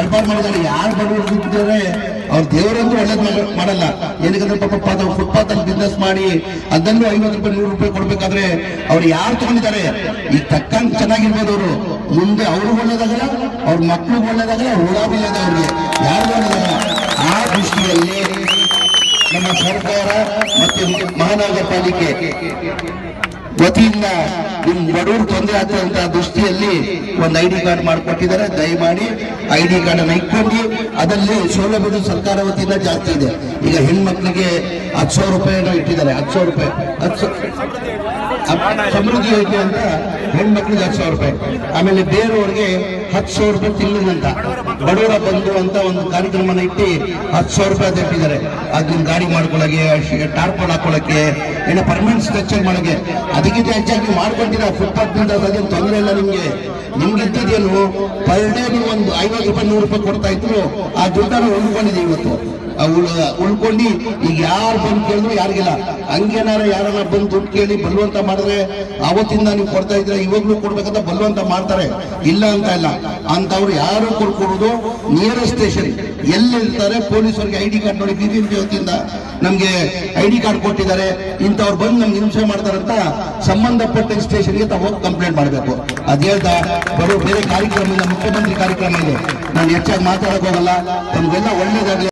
ದರ್ಬಾರ್ ಮಾಡಿದ್ದಾರೆ. ಯಾರು ಬಡವರು ಸಿಕ್ಕಿದ್ದಾರೆ ಅವ್ರ ದೇವರಂತೂ ಒಳ್ಳೇದು ಮಾಡ- ಮಾಡಲ್ಲ. ಏನಕ್ಕಂದ್ರೆ ಪಾಪ ಫುಟ್ಪಾತ್ ಅಲ್ಲಿ ಬಿಸ್ನೆಸ್ ಮಾಡಿ ಅದನ್ನು ಐವತ್ತು ರೂಪಾಯಿ, ನೂರು ರೂಪಾಯಿ ಕೊಡ್ಬೇಕಾದ್ರೆ ಅವ್ರು ಯಾರು ತಗೊಂಡಿದ್ದಾರೆ? ಈ ತಕ್ಕಂಗೆ ಚೆನ್ನಾಗಿರ್ಬೋದು ಅವರು. ಮುಂದೆ ಅವ್ರಿಗೂ ಒಳ್ಳೇದಾಗಲ್ಲ, ಅವ್ರ ಮಕ್ಳಿಗೂ ಒಳ್ಳೇದಾಗಲ್ಲ ಹುಳ ಬೀಳದ ಅವ್ರಿಗೆ. ಯಾರು ಒಳ್ಳೇದಾಗಲ್ಲ. ಆ ದೃಷ್ಟಿಯಲ್ಲಿ ನಮ್ಮ ಸರ್ಕಾರ ಮತ್ತೆ ಮಹಾನಗರ ಪಾಲಿಕೆ ವತಿಯಿಂದ ನಿಮ್ ಬಡವರು ತೊಂದರೆ ಆಗ್ತದಂತ ದೃಷ್ಟಿಯಲ್ಲಿ ಒಂದು ಐ ಡಿ ಕಾರ್ಡ್ ಮಾಡಿಕೊಟ್ಟಿದ್ದಾರೆ. ದಯಮಾಡಿ ಐ ಡಿ ಕಾರ್ಡ್ ಅನ್ನು ಇಟ್ಕೊಂಡು ಅದರಲ್ಲಿ ಸೌಲಭ್ಯದ ಸರ್ಕಾರ ವತಿಯಿಂದ ಜಾಸ್ತಿ ಇದೆ. ಈಗ ಹೆಣ್ಮಕ್ಳಿಗೆ ಹತ್ತು ಸಾವಿರ ರೂಪಾಯಿನ ಇಟ್ಟಿದ್ದಾರೆ. ಹತ್ತು ಸಾವಿರ ರೂಪಾಯಿ. ಹತ್ತು ಸಮೃದ್ಧಿ ಯೋಜನೆ ಅಂತ ಹೆಣ್ಮಕ್ಳಿಗೆ ಹತ್ತು ಸಾವಿರ ರೂಪಾಯಿ. ಆಮೇಲೆ ಬೇರೆಯವ್ರಿಗೆ ಹತ್ತು ಸಾವಿರ ರೂಪಾಯಿ ತಿಂಗಳಿಗಂತ ಬಡವರ ಬಂದು ಅಂತ ಒಂದು ಕಾರ್ಯಕ್ರಮನ ಇಟ್ಟು ಹತ್ತು ಸಾವಿರ ರೂಪಾಯಿ ತಟ್ಟಿದ್ದಾರೆ ಅದನ್ನ ಗಾಡಿ ಮಾಡ್ಕೊಳ್ಳೋಕೆ ಟಾರ್ಪಲ್ ಹಾಕೊಳ್ಳೋಕ್ಕೆ ಏನೋ ಪರ್ಮನೆಂಟ್ ಸ್ಟ್ರಕ್ಚರ್ ಮಾಡೋಕೆ. ಅದಕ್ಕಿಂತ ಹೆಚ್ಚಾಗಿ ನೀವು ಫುಟ್ಪಾತ್ನಿಂದ ಅದೇನು ತೊಂದರೆ ಇಲ್ಲ ನಿಮಗೆ? ನಿಮ್ಗೆ ಇದ್ದಿದ್ದೇನು ಪರ್ ಡೇ ನೀವು ಒಂದು ಐವತ್ತು ರೂಪಾಯಿ, ನೂರು ರೂಪಾಯಿ ಕೊಡ್ತಾ ಇದ್ರು, ಆ ದುಡ್ಡನ್ನು ಉಳ್ಕೊಂಡಿದ್ದೀವಿ ಇವತ್ತು. ಉಳ್ಕೊಂಡು ಈಗ ಯಾರು ಬಂದು ಕೇಳಿದ್ರು ಯಾರಿಗಿಲ್ಲ. ಹಂಗೇನಾರ ಯಾರನ್ನ ಬಂದು ದುಡ್ಡು ಕೇಳಿ ಬಲ್ವಂತ ಮಾಡಿದ್ರೆ, ಅವತ್ತಿಂದ ನೀವು ಕೊಡ್ತಾ ಇದ್ರೆ ಇವಾಗ್ಲೂ ಕೊಡ್ಬೇಕಂತ ಬಲ್ವಂತ ಮಾಡ್ತಾರೆ. ಇಲ್ಲ ಅಂತ ಇಲ್ಲ. ಅಂತವ್ರು ಯಾರು ಕೊಡ್ಕೊಡೋದು? ನಿಯರೆಸ್ಟ್ ಸ್ಟೇಷನ್ ಎಲ್ಲಿರ್ತಾರೆ ಪೊಲೀಸರಿಗೆ ಐ ಡಿ ಕಾರ್ಡ್ ನೋಡಿ ಬಿಬಿಎಂಪಿ ವತಿಯಿಂದ ನಮ್ಗೆ ಐ ಡಿ ಕಾರ್ಡ್ ಕೊಟ್ಟಿದ್ದಾರೆ. ಇಂಥವ್ರು ಬಂದು ನಮ್ಗೆ ಹಿಂಸೆ ಮಾಡ್ತಾರಂತ ಸಂಬಂಧಪಟ್ಟ ಸ್ಟೇಷನ್ಗೆ ತಾವು ಹೋಗಿ ಕಂಪ್ಲೇಂಟ್ ಮಾಡಬೇಕು. ಅದ್ ಹೇಳ್ತಾ, ಬರೋ ಬೇರೆ ಕಾರ್ಯಕ್ರಮ ಮುಖ್ಯಮಂತ್ರಿ ಕಾರ್ಯಕ್ರಮ ಇದೆ. ನಾನು ಹೆಚ್ಚಾಗಿ ಮಾತಾಡಕ್ ಹೋಗಲ್ಲ ತಮ್ಗೆಲ್ಲ ಒಳ್ಳೇದಾಗ್ಲಿ.